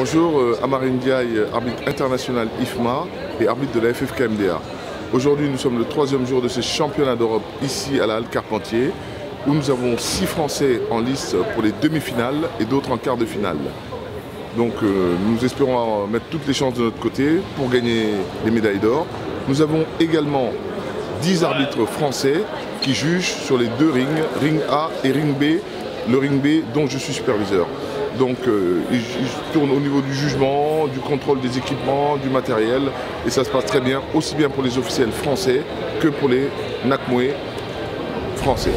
Bonjour, euh, Amarine Ndiaye, arbitre international IFMA et arbitre de la FFKMDA. Aujourd'hui, nous sommes le troisième jour de ce championnat d'Europe ici à la Halle Carpentier, où nous avons six Français en lice pour les demi-finales et d'autres en quart de finale. Donc euh, nous espérons mettre toutes les chances de notre côté pour gagner les médailles d'or. Nous avons également 10 arbitres français qui jugent sur les deux rings, ring A et ring B, le ring B dont je suis superviseur. Donc euh, ils, tournent au niveau du jugement, du contrôle des équipements, du matériel, et ça se passe très bien, aussi bien pour les officiels français que pour les NACMOE français.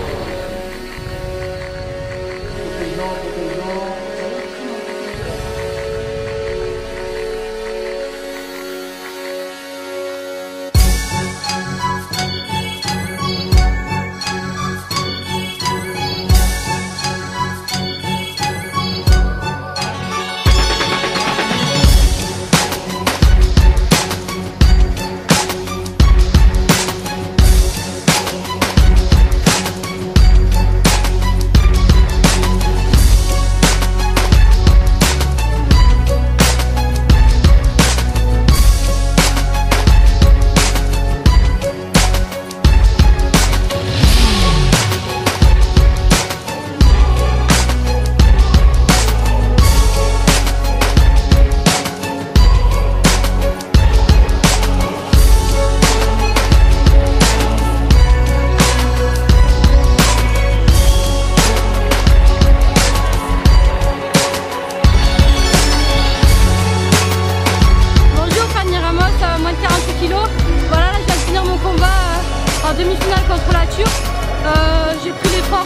Trois.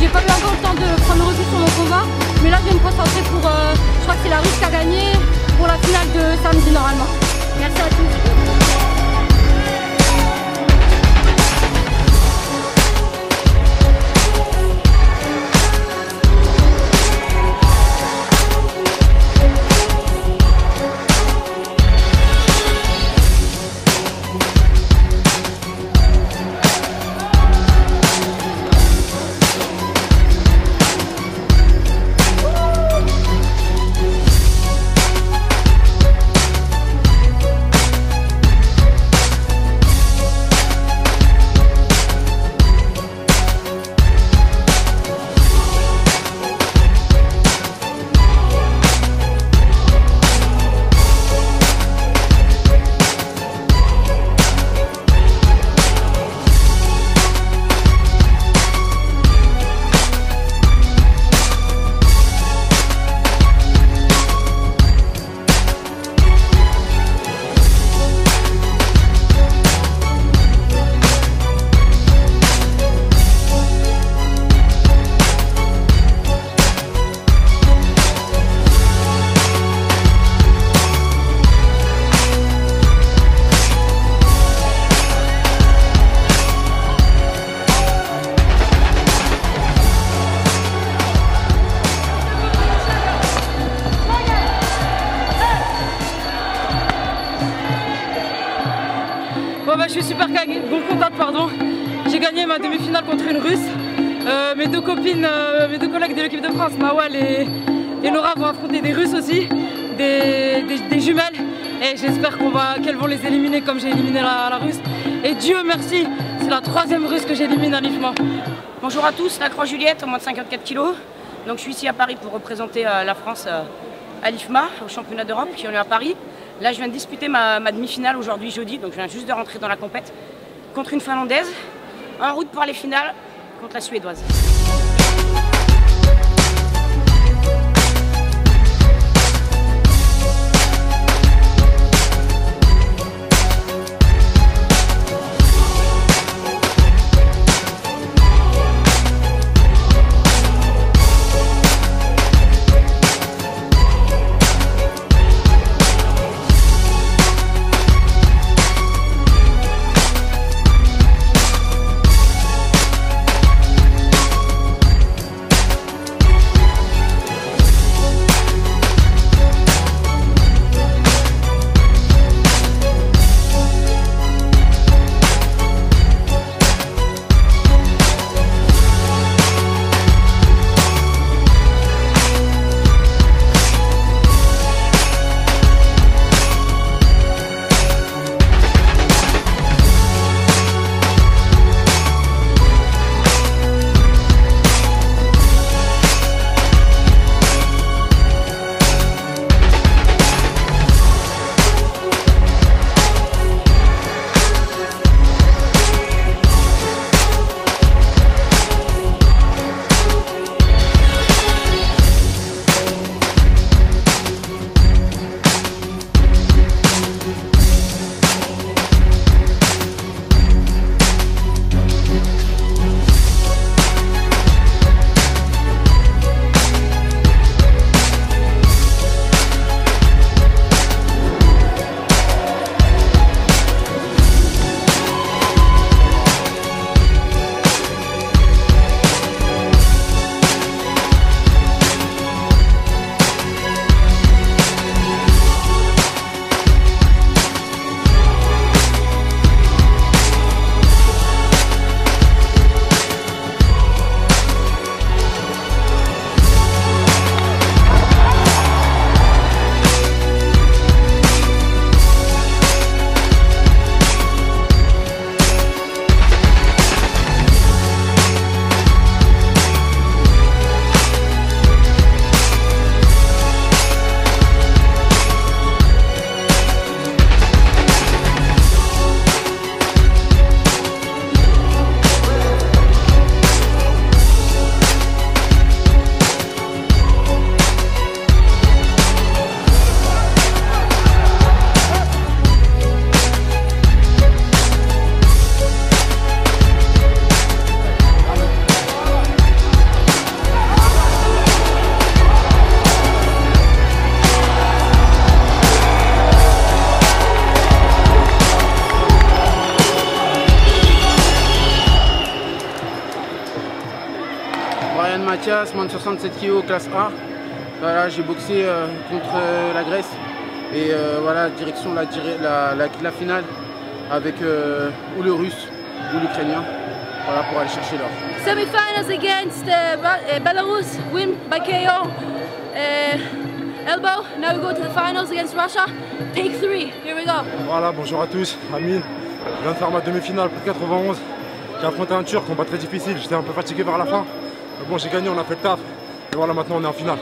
J'ai pas eu encore le temps de prendre le recul sur mon combat. Mais là je vais me concentrer pour. euh, je crois que c'est la Russe qui a gagné pour la finale de samedi normalement. Merci à tous. Super contente, pardon. J'ai gagné ma demi-finale contre une Russe. Euh, mes deux copines, euh, mes deux collègues de l'équipe de France, Mawal et, Laura vont affronter des Russes aussi, des, jumelles. Et j'espère qu'elles vont les éliminer comme j'ai éliminé la, Russe. Et Dieu merci, c'est la troisième Russe que j'élimine à l'IFMA. Bonjour à tous, la Croix Juliette, au moins de 54 kilos. Donc je suis ici à Paris pour représenter euh, la France à l'IFMA, au championnat d'Europe qui lieu à Paris. Là je viens de disputer ma, demi-finale aujourd'hui jeudi, donc je viens juste de rentrer dans la compète contre une Finlandaise. En route pour les finales contre la Suédoise. Mathias, moins de 67 kg, classe A. Voilà, j'ai boxé euh, contre euh, la Grèce. Et euh, voilà, direction la, la, la, la finale avec ou le russe ou l'ukrainien. Voilà, pour aller chercher l'or. Semi-finals against uh, Belarus, win by KO. Uh, elbow, now we go to the finals against Russia. Take three, here we go. Voilà, bonjour à tous, Amine. Je viens de faire ma demi-finale pour 91. J'ai affronté un Turc, combat très difficile, j'étais un peu fatigué vers la fin. Bon, j'ai gagné, on a fait le taf. Et voilà, maintenant on est en finale.